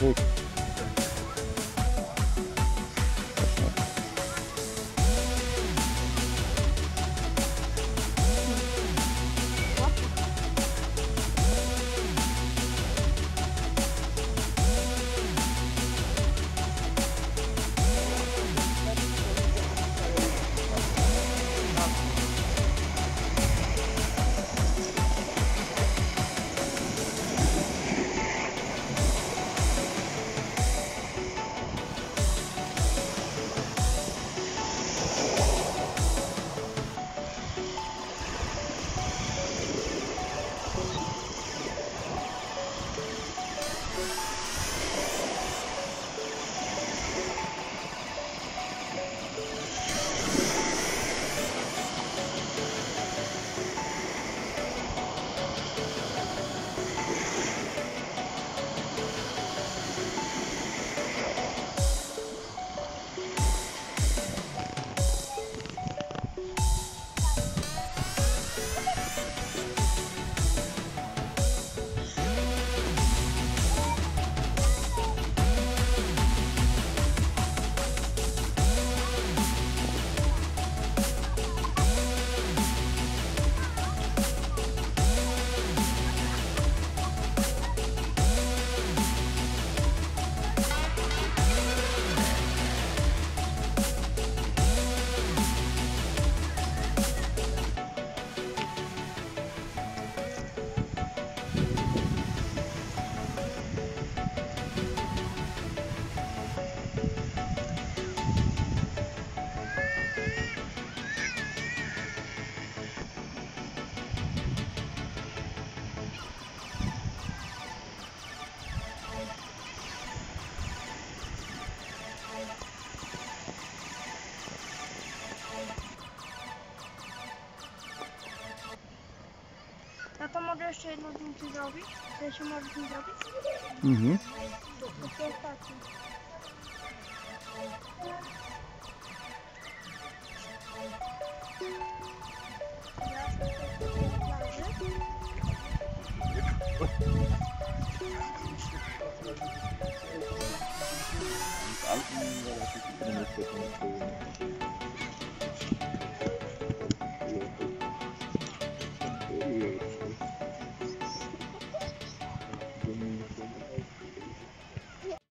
No to mogę jeszcze jedno zdjęcie zrobić? To jeszcze mogę z nim zrobić? Mhm. Takie